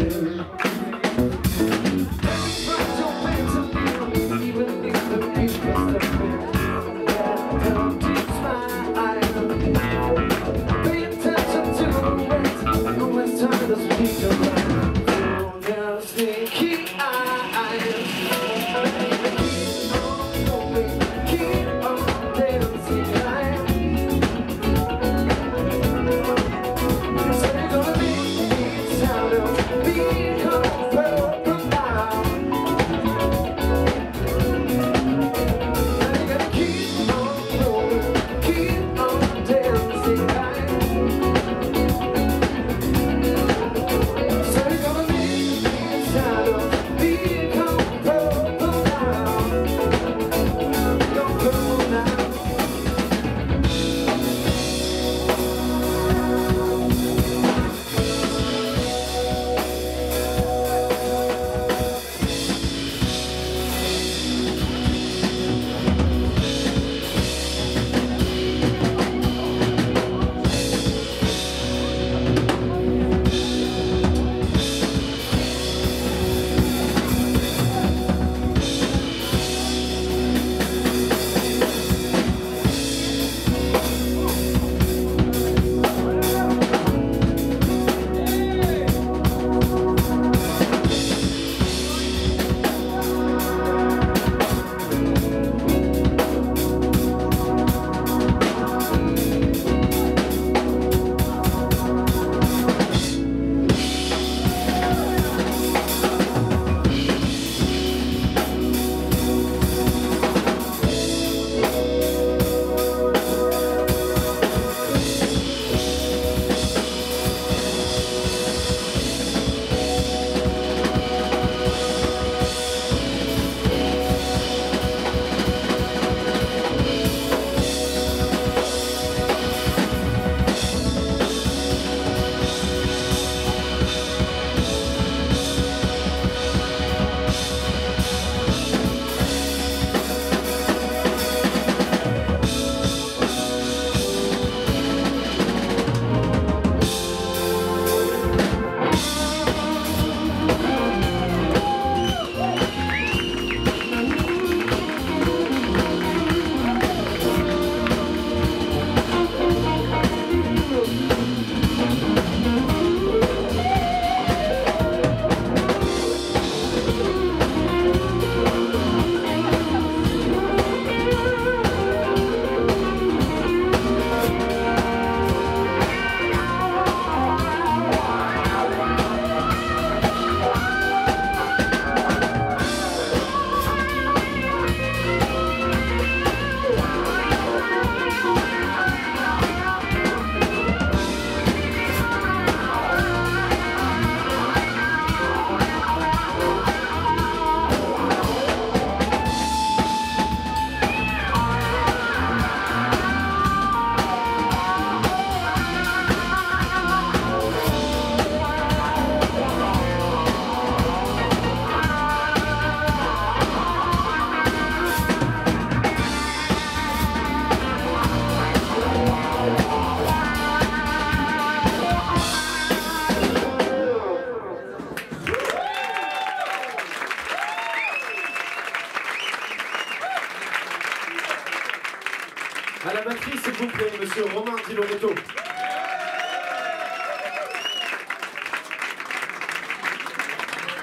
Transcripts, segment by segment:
you.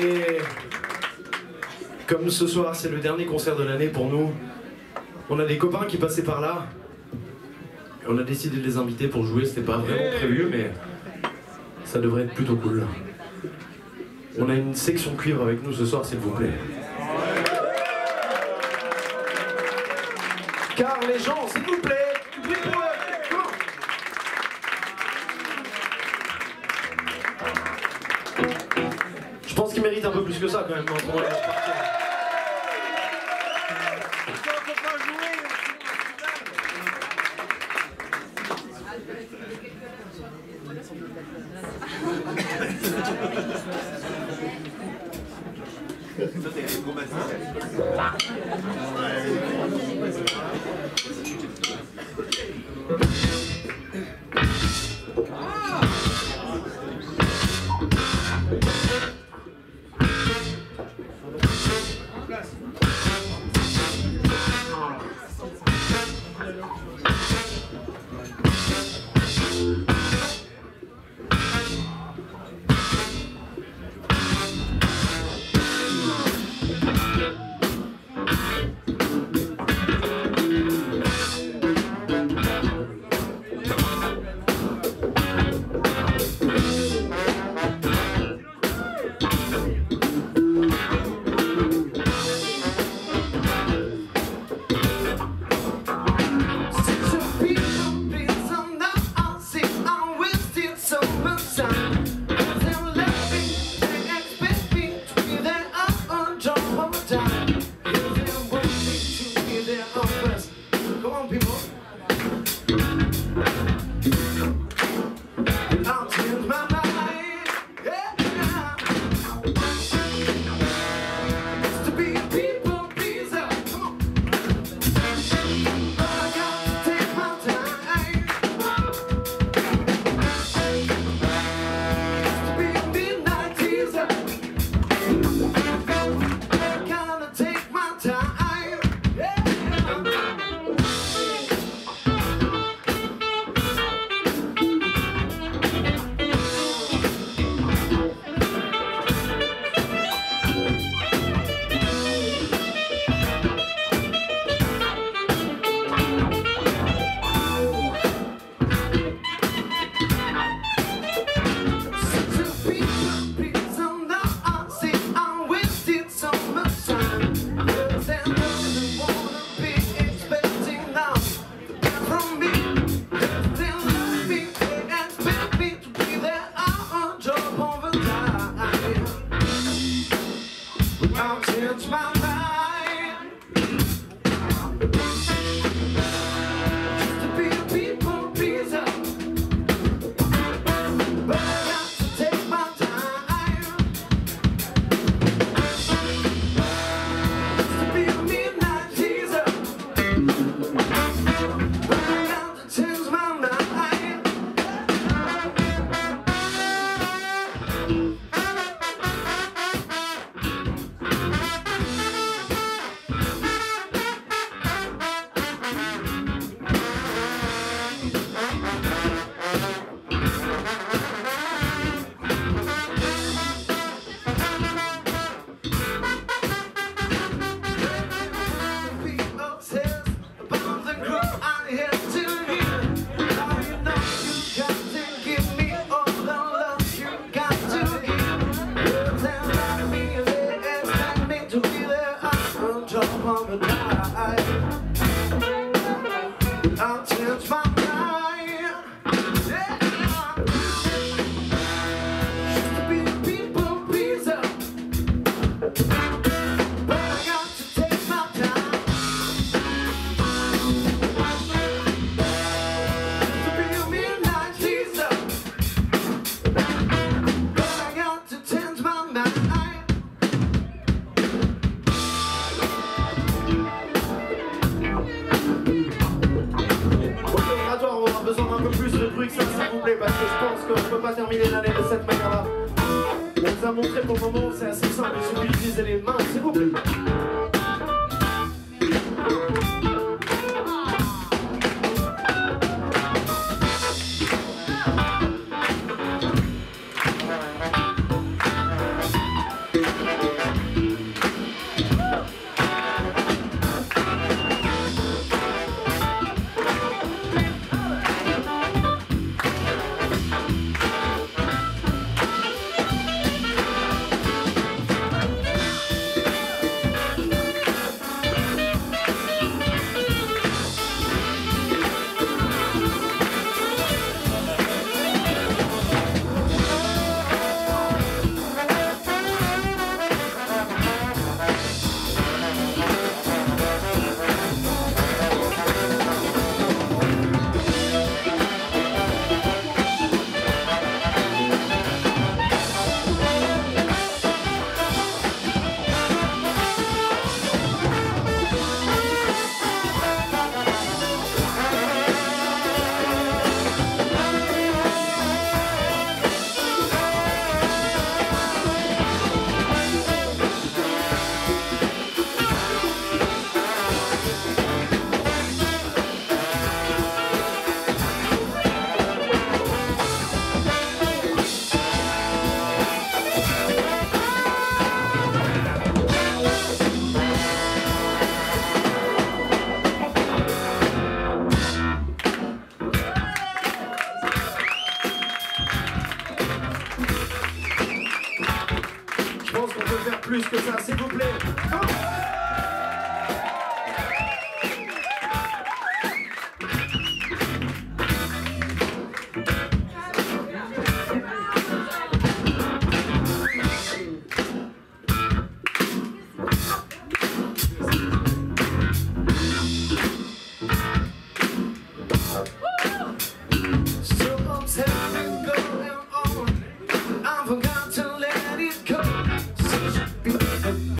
Et comme ce soir c'est le dernier concert de l'année pour nous, on a des copains qui passaient par là. On a décidé de les inviter pour jouer, c'était pas vraiment prévu, mais ça devrait être plutôt cool. On a une section cuivre avec nous ce soir, s'il vous plaît. Car les gens, s'il vous plaît, du bruit pour eux. Méritent un peu plus que ça quand même. pour aller partir. Thank you. Que s'il vous plaît, parce que je pense qu'on ne peut pas terminer l'année de cette manière-là. On vous a montré pour le moment, c'est assez simple, il suffit d'utiliser les mains, s'il vous plaît.